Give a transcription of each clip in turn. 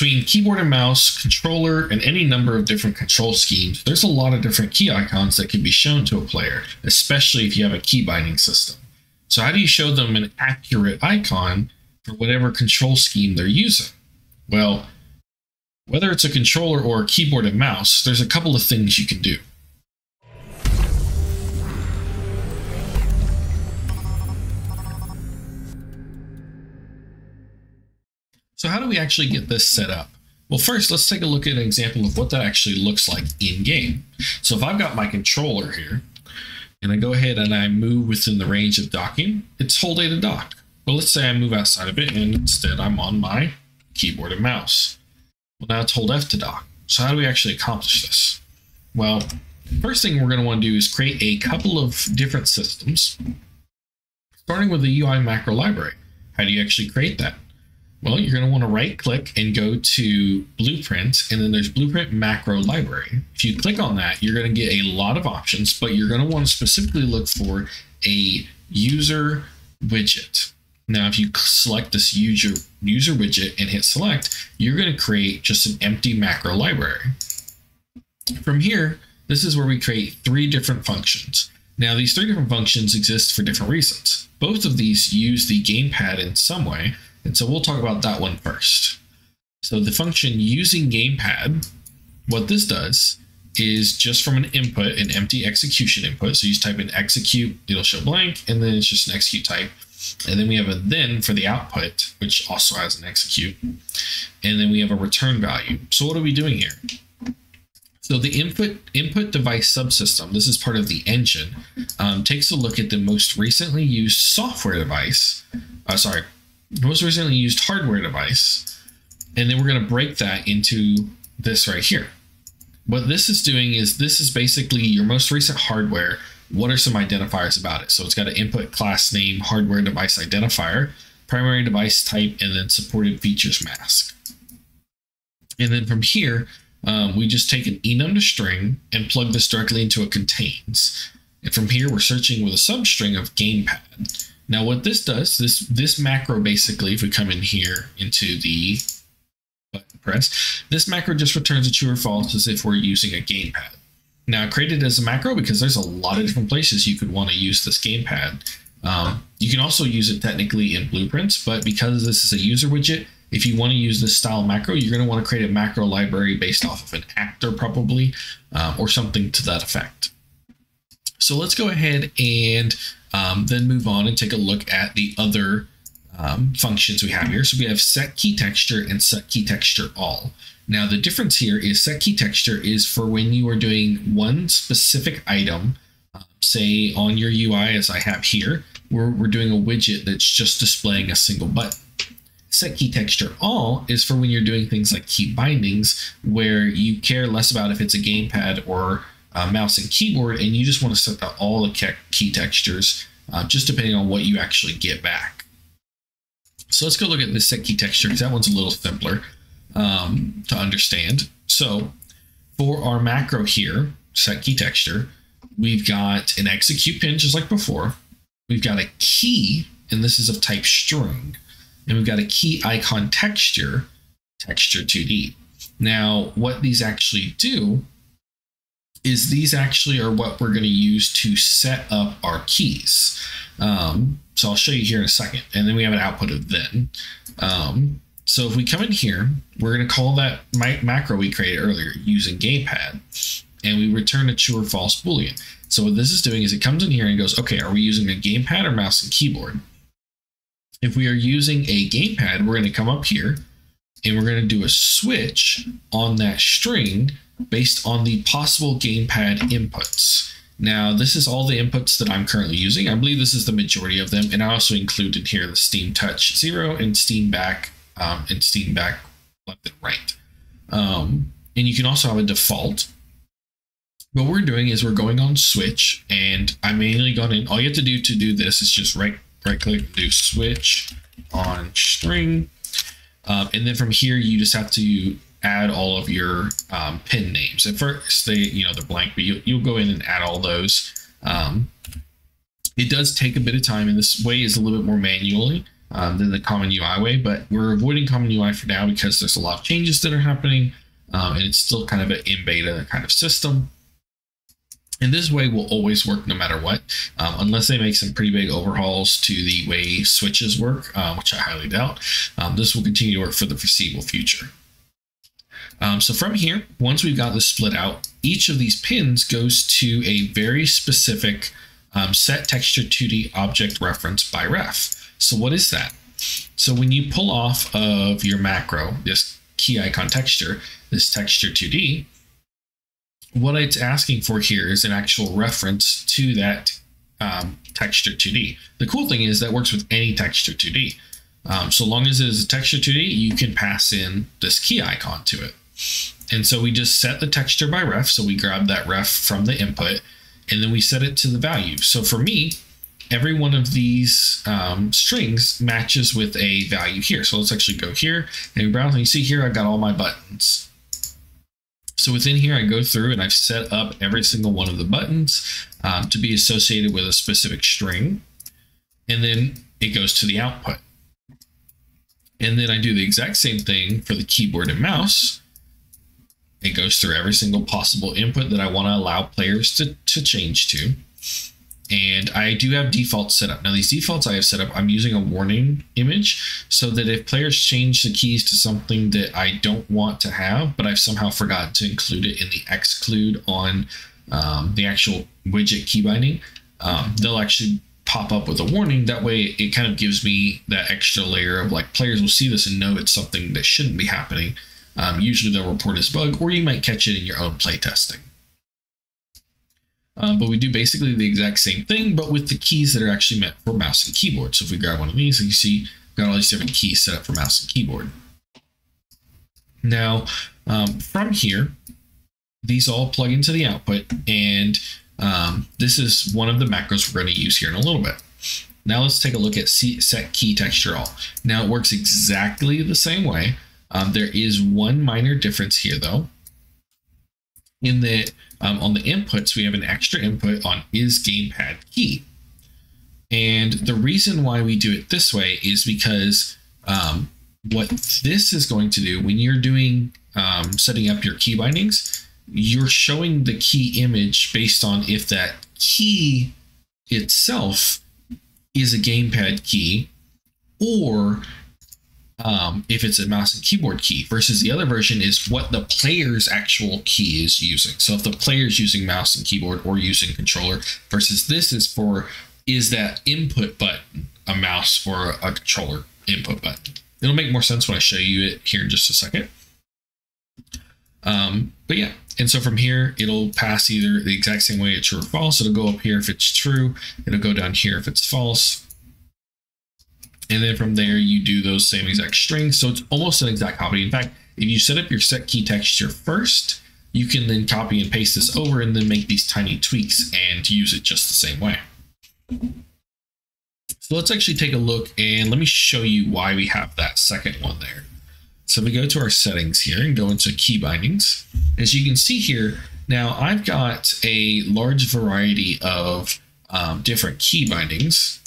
between keyboard and mouse, controller, and any number of different control schemes, there's a lot of different key icons that can be shown to a player, especially if you have a key binding system. So how do you show them an accurate icon for whatever control scheme they're using? Well, whether it's a controller or a keyboard and mouse, there's a couple of things you can do. So how do we actually get this set up? Well, first, let's take a look at an example of what that actually looks like in game. So if I've got my controller here, and I go ahead and I move within the range of docking, it's hold A to dock. But let's say I move outside of it and instead I'm on my keyboard and mouse. Well, now it's hold F to dock. So how do we actually accomplish this? Well, first thing we're going to want to do is create a couple of different systems, starting with the UI macro library. How do you actually create that? Well, you're going to want to right click and go to Blueprint, and then there's Blueprint Macro Library. If you click on that, you're going to get a lot of options, but you're going to want to specifically look for a user widget. Now, if you select this user, user widget and hit select, you're going to create just an empty macro library. From here, this is where we create three different functions. Now, these three different functions exist for different reasons. Both of these use the gamepad in some way, and so we'll talk about that one first. So the function using gamepad, what this does is just from an input, an empty execution input. So you just type in execute, it'll show blank, and then it's just an execute type. And then we have a then for the output, which also has an execute. And then we have a return value. So what are we doing here? So the input input device subsystem, this is part of the engine, um, takes a look at the most recently used software device. Uh, sorry, most recently used hardware device, and then we're going to break that into this right here. What this is doing is this is basically your most recent hardware. What are some identifiers about it? So it's got an input class name, hardware device identifier, primary device type, and then supported features mask. And then from here, um, we just take an enum to string and plug this directly into a contains. And from here, we're searching with a substring of gamepad. Now what this does, this this macro basically, if we come in here into the button press, this macro just returns a true or false as if we're using a gamepad. Now created as a macro because there's a lot of different places you could want to use this gamepad. Um, you can also use it technically in blueprints, but because this is a user widget, if you want to use this style macro, you're going to want to create a macro library based off of an actor probably, um, or something to that effect. So let's go ahead and um, then move on and take a look at the other um, functions we have here. So we have set key texture and set key texture all. Now the difference here is set key texture is for when you are doing one specific item, uh, say on your UI as I have here, we're, we're doing a widget that's just displaying a single button. Set key texture all is for when you're doing things like key bindings, where you care less about if it's a gamepad or uh, mouse and keyboard, and you just want to set out all the key textures, uh, just depending on what you actually get back. So let's go look at the set key texture, because that one's a little simpler um, to understand. So for our macro here, set key texture, we've got an execute pin, just like before. We've got a key, and this is of type string. And we've got a key icon texture, texture 2D. Now, what these actually do is these actually are what we're going to use to set up our keys. Um, so I'll show you here in a second. And then we have an output of then. Um, so if we come in here, we're going to call that macro we created earlier using gamepad. And we return a true or false boolean. So what this is doing is it comes in here and goes, okay, are we using a gamepad or mouse and keyboard? If we are using a gamepad, we're going to come up here and we're going to do a switch on that string based on the possible gamepad inputs. Now, this is all the inputs that I'm currently using. I believe this is the majority of them, and I also included here the Steam Touch 0 and Steam Back um, and Steam Back left and right. Um, and you can also have a default. What we're doing is we're going on switch, and I'm manually going in. All you have to do to do this is just right right click, do switch on string, um, and then from here you just have to add all of your um, pin names. At first, they you know they're blank, but you, you'll go in and add all those. Um, it does take a bit of time, and this way is a little bit more manually. um, than the common UI way, but we're avoiding common UI for now because there's a lot of changes that are happening um, and it's still kind of an in beta kind of system. And this way will always work no matter what, um, unless they make some pretty big overhauls to the way switches work, uh, which I highly doubt. Um, this will continue to work for the foreseeable future. Um, so from here, once we've got this split out, each of these pins goes to a very specific um, set texture 2D object reference by ref. So what is that? So when you pull off of your macro, this key icon texture, this texture 2D, what it's asking for here is an actual reference to that um, texture 2D. The cool thing is that works with any texture 2D. Um, so long as it is a texture 2D, you can pass in this key icon to it. And so we just set the texture by ref. So we grab that ref from the input and then we set it to the value. So for me, every one of these um, strings matches with a value here. So let's actually go here and browse. And you see here, I've got all my buttons. So within here, I go through and I've set up every single one of the buttons um, to be associated with a specific string. And then it goes to the output. And then I do the exact same thing for the keyboard and mouse. It goes through every single possible input that I want to allow players to, to change to and I do have defaults set up. Now these defaults I have set up, I'm using a warning image so that if players change the keys to something that I don't want to have, but I've somehow forgotten to include it in the exclude on um, the actual widget key binding, um, they'll actually pop up with a warning. That way it kind of gives me that extra layer of like players will see this and know it's something that shouldn't be happening. Um, usually they'll report as bug or you might catch it in your own playtesting. Um, but we do basically the exact same thing, but with the keys that are actually meant for mouse and keyboard. So if we grab one of these, you see, got all these different keys set up for mouse and keyboard. Now, um, from here, these all plug into the output, and um, this is one of the macros we're going to use here in a little bit. Now let's take a look at set key texture all. Now it works exactly the same way. Um, there is one minor difference here though, in that um, on the inputs, we have an extra input on is gamepad key. And the reason why we do it this way is because um, what this is going to do when you're doing um, setting up your key bindings, you're showing the key image based on if that key itself is a gamepad key or um, if it's a mouse and keyboard key versus the other version is what the player's actual key is using. So if the player's using mouse and keyboard or using controller versus this is for is that input button a mouse or a controller input button. It'll make more sense when I show you it here in just a second. Um, but yeah, and so from here, it'll pass either the exact same way it's true or false. It'll go up here if it's true. It'll go down here if it's false. And then from there, you do those same exact strings. So it's almost an exact copy. In fact, if you set up your set key texture first, you can then copy and paste this over and then make these tiny tweaks and use it just the same way. So let's actually take a look and let me show you why we have that second one there. So we go to our settings here and go into key bindings. As you can see here, now I've got a large variety of um, different key bindings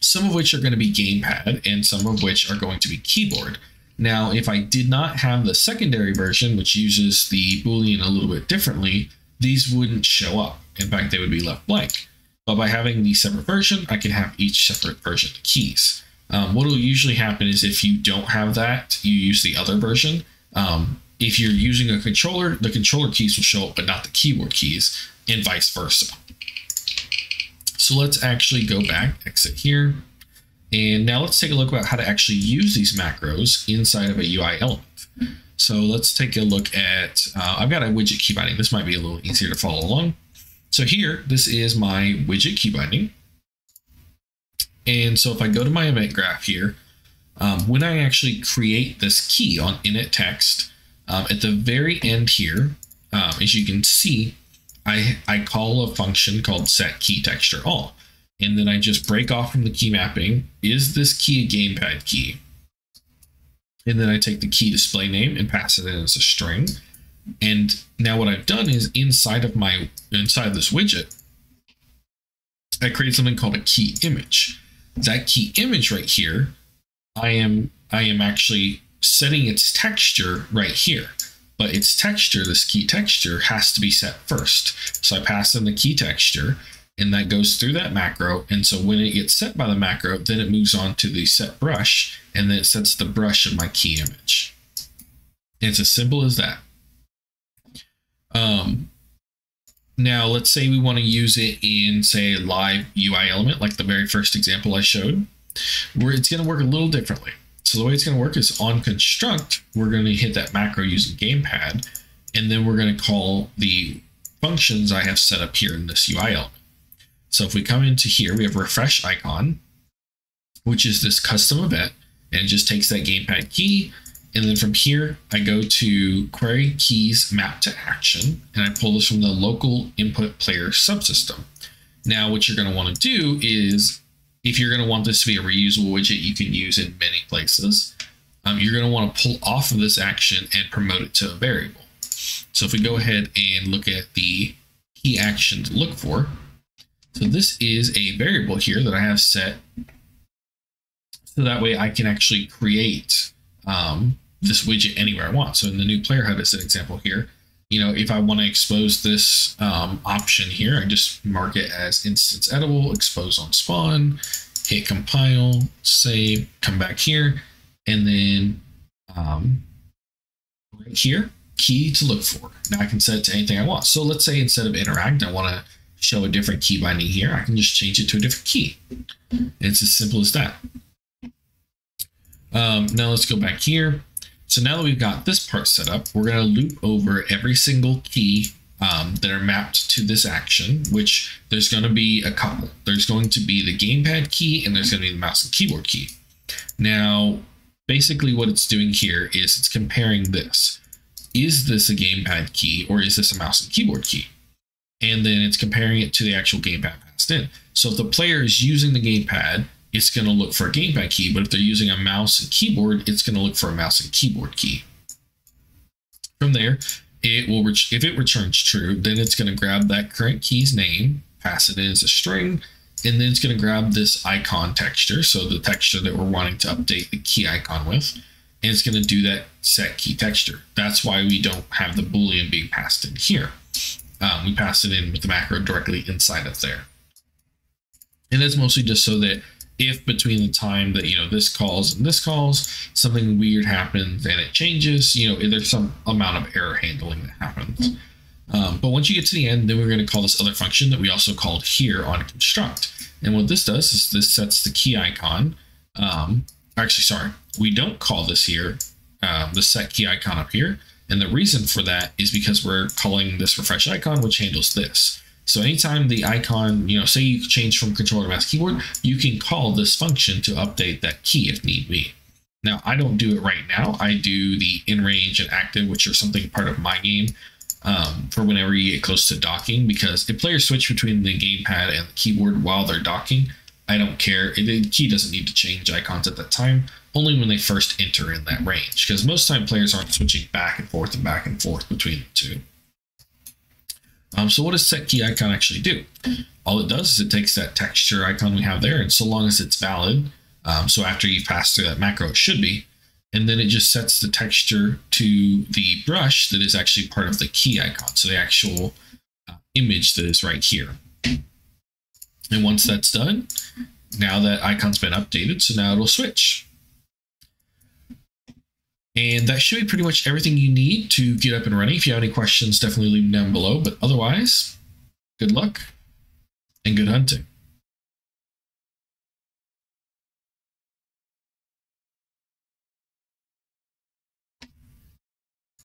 some of which are going to be gamepad and some of which are going to be keyboard. Now, if I did not have the secondary version, which uses the Boolean a little bit differently, these wouldn't show up. In fact, they would be left blank. But by having the separate version, I can have each separate version of keys. Um, what will usually happen is if you don't have that, you use the other version. Um, if you're using a controller, the controller keys will show up, but not the keyboard keys, and vice versa. So let's actually go back, exit here. And now let's take a look about how to actually use these macros inside of a UI element. So let's take a look at, uh, I've got a widget key binding. This might be a little easier to follow along. So here, this is my widget key binding. And so if I go to my event graph here, um, when I actually create this key on init text, um, at the very end here, um, as you can see, I, I call a function called set key texture all. And then I just break off from the key mapping. Is this key a gamepad key? And then I take the key display name and pass it in as a string. And now what I've done is inside of my inside of this widget, I create something called a key image. that key image right here, I am I am actually setting its texture right here. But its texture, this key texture, has to be set first. So I pass in the key texture, and that goes through that macro. And so when it gets set by the macro, then it moves on to the set brush, and then it sets the brush of my key image. It's as simple as that. Um, now, let's say we want to use it in, say, live UI element, like the very first example I showed, where it's going to work a little differently. So the way it's going to work is on construct, we're going to hit that macro using gamepad, and then we're going to call the functions I have set up here in this UI element. So if we come into here, we have refresh icon, which is this custom event, and it just takes that gamepad key and then from here, I go to query keys map to action, and I pull this from the local input player subsystem. Now, what you're going to want to do is, if you're going to want this to be a reusable widget you can use in many places, um, you're going to want to pull off of this action and promote it to a variable. So if we go ahead and look at the key action to look for, so this is a variable here that I have set so that way I can actually create um, this widget anywhere I want. So in the new player HUD, as an example here, you know, if I want to expose this um, option here, I just mark it as instance editable, expose on spawn, hit compile, save, come back here, and then um, right here, key to look for. Now I can set it to anything I want. So let's say instead of interact, I want to show a different key binding here. I can just change it to a different key. It's as simple as that. Um, now let's go back here. So now that we've got this part set up, we're going to loop over every single key um, that are mapped to this action, which there's going to be a couple. There's going to be the gamepad key and there's going to be the mouse and keyboard key. Now, basically what it's doing here is it's comparing this. Is this a gamepad key or is this a mouse and keyboard key? And then it's comparing it to the actual gamepad passed in. So if the player is using the gamepad it's going to look for a gamepad key. But if they're using a mouse and keyboard, it's going to look for a mouse and keyboard key. From there, it will if it returns true, then it's going to grab that current key's name, pass it in as a string, and then it's going to grab this icon texture, so the texture that we're wanting to update the key icon with, and it's going to do that set key texture. That's why we don't have the boolean being passed in here. Um, we pass it in with the macro directly inside of there. And that's mostly just so that if between the time that you know this calls and this calls something weird happens and it changes you know there's some amount of error handling that happens. Um, but once you get to the end then we're going to call this other function that we also called here on construct. And what this does is this sets the key icon um, actually sorry we don't call this here um, the set key icon up here. And the reason for that is because we're calling this refresh icon which handles this so anytime the icon, you know, say you change from controller to mouse keyboard, you can call this function to update that key if need be. Now, I don't do it right now. I do the in range and active, which are something part of my game um, for whenever you get close to docking, because if players switch between the gamepad and the keyboard while they're docking, I don't care. The key doesn't need to change icons at that time, only when they first enter in that range, because most time players aren't switching back and forth and back and forth between the two. Um, so what does set key icon actually do? All it does is it takes that texture icon we have there, and so long as it's valid, um, so after you pass through that macro, it should be, and then it just sets the texture to the brush that is actually part of the key icon, so the actual uh, image that is right here. And once that's done, now that icon's been updated, so now it'll switch. And that should be pretty much everything you need to get up and running. If you have any questions, definitely leave them down below. But otherwise, good luck and good hunting.